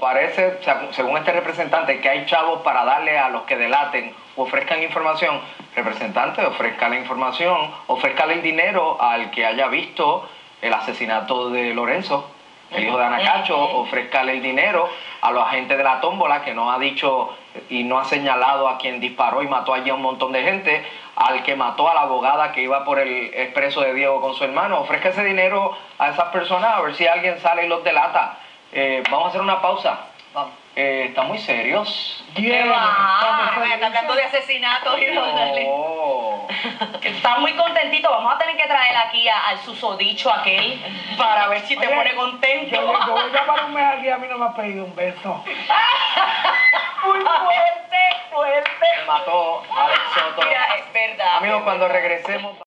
parece, según este representante, que hay chavos para darle a los que delaten o ofrezcan información, representante, ofrezca la información, ofrezca el dinero al que haya visto el asesinato de Lorenzo, el hijo de Anacacho, ofrezcale el dinero a los agentes de la tómbola que no ha dicho y no ha señalado a quien disparó y mató allí a un montón de gente, al que mató a la abogada que iba por el expreso de Diego con su hermano, ofrezca ese dinero a esas personas a ver si alguien sale y los delata. Eh, vamos a hacer una pausa. Vamos. Eh, ¿Están muy serios? ¿Qué va? Está hablando de asesinatos y no. Está muy contentito. Vamos a tener que traer aquí al susodicho aquel para ver si te pone contento. Yo, yo voy a llamar un mes aquí, a mí no me ha pedido un beso. muy fuerte, fuerte. mató a Alex Soto. Mira, es verdad. Amigos, cuando regresemos...